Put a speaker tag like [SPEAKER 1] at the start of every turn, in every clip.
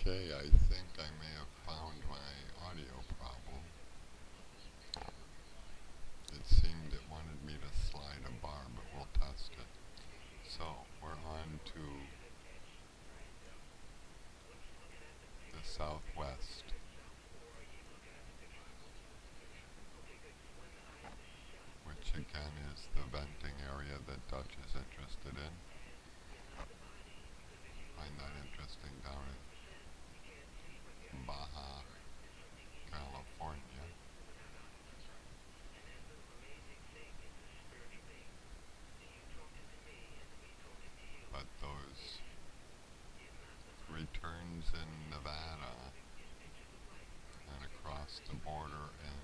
[SPEAKER 1] Okay, I think I may have found my audio problem. It seemed it wanted me to slide a bar, but we'll test it. So, we're on to the southwest. Which again is the venting area that Dutch is interested in. Find that interesting down in Baja, California. But those returns in Nevada and across the border in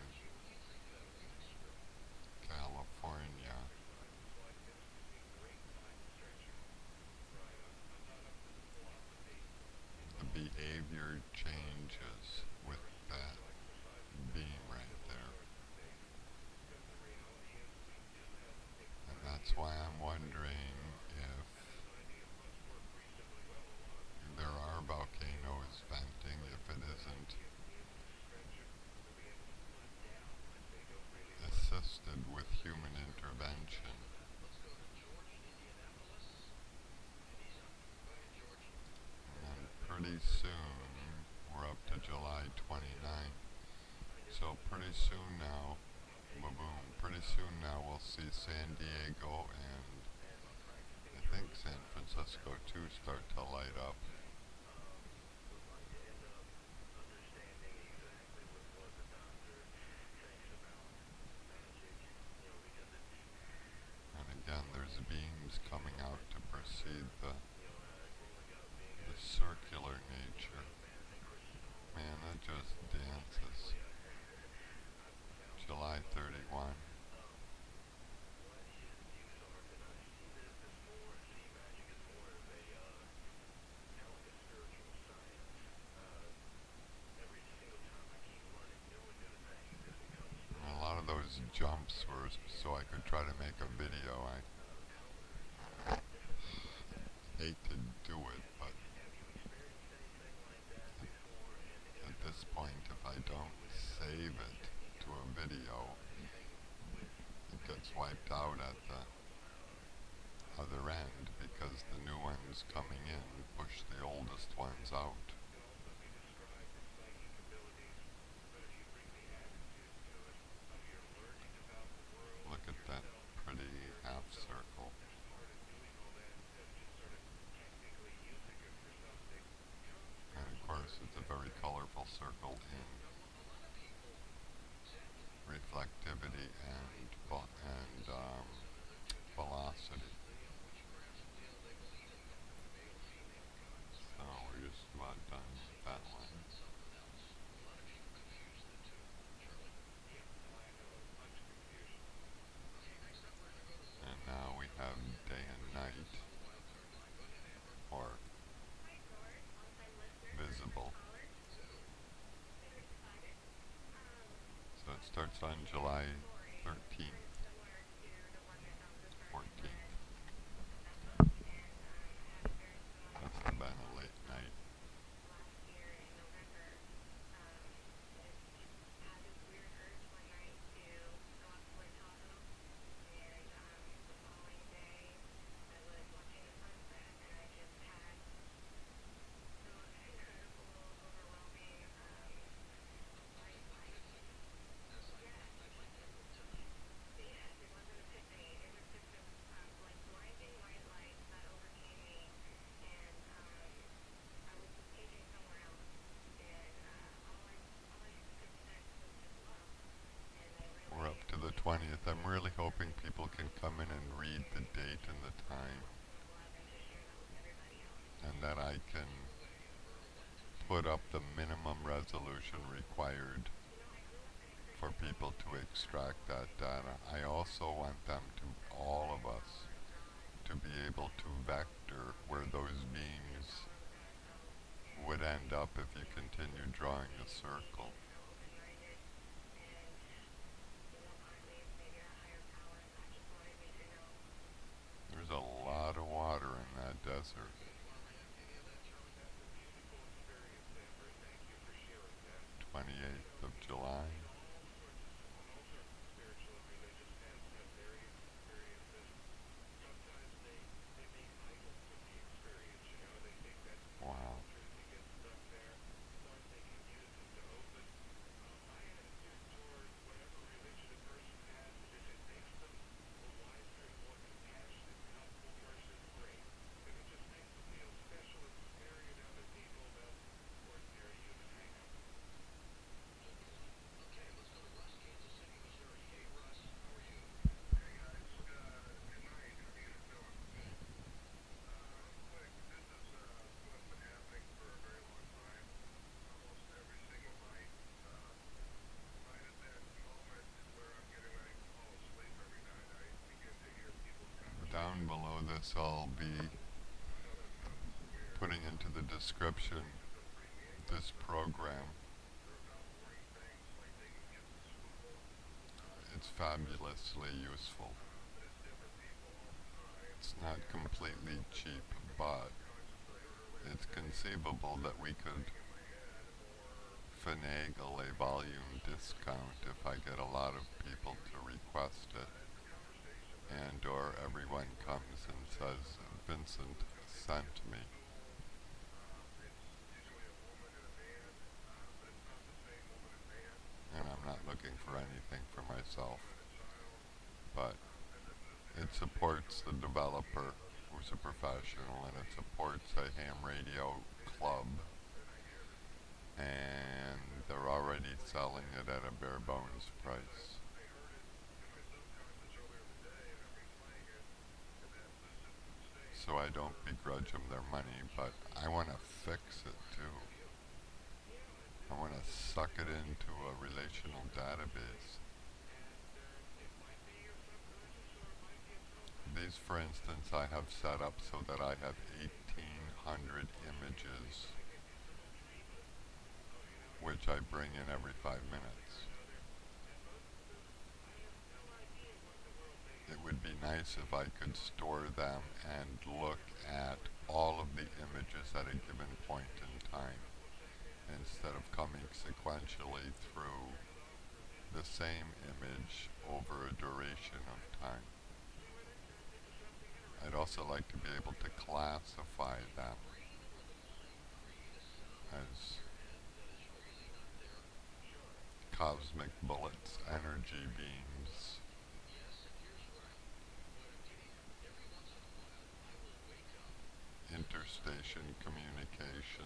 [SPEAKER 1] California the behavior changes with that beam right there. And that's why I'm wondering if there are volcanoes venting, if it isn't assisted with human intervention. And pretty soon, we're up to July 29th. So pretty soon now, boom, soon now we'll see San Diego and I think San Francisco too start to light up. And again, there's beams coming out to precede the, the circular nature. Man, that just dances. July 31. A lot of those jumps were so I could try to make a video. I hate to do it, but at this point, if I don't save it to a video, it gets wiped out at the other end because the new ones coming in push the oldest ones out. Look at that pretty half circle. And of course, it's a very colorful circle. In reflectivity and vo- and um, velocity. So we're just about done with that one. And now we have day and night, or visible. So it starts on July 13th, 14th. Must have been a late night. We're up to the 20th. I'm really hoping people can come in and read the date and the time. And that I can put up the minimum resolution required for people to extract that data. I also want them to, all of us, to be able to vector where those beams would end up if you continue drawing a circle. There's a lot of water in that desert. Guess I'll be putting into the description this program. It's fabulously useful. It's not completely cheap, but it's conceivable that we could finagle a volume discount if I get a lot of people to request it and or everyone comes and says Vincent sent me. And I'm not looking for anything for myself, but it supports the developer who's a professional and it supports a ham radio club and they're already selling it at a bare bones price. So I don't begrudge them their money, but I want to fix it too. I want to suck it into a relational database. These, for instance, I have set up so that I have 1800 images which I bring in every five minutes. It would be nice if I could store them and look at all of the images at a given point in time instead of coming sequentially through the same image over a duration of time. I'd also like to be able to classify them as cosmic bullets, energy beams. Interstation communication.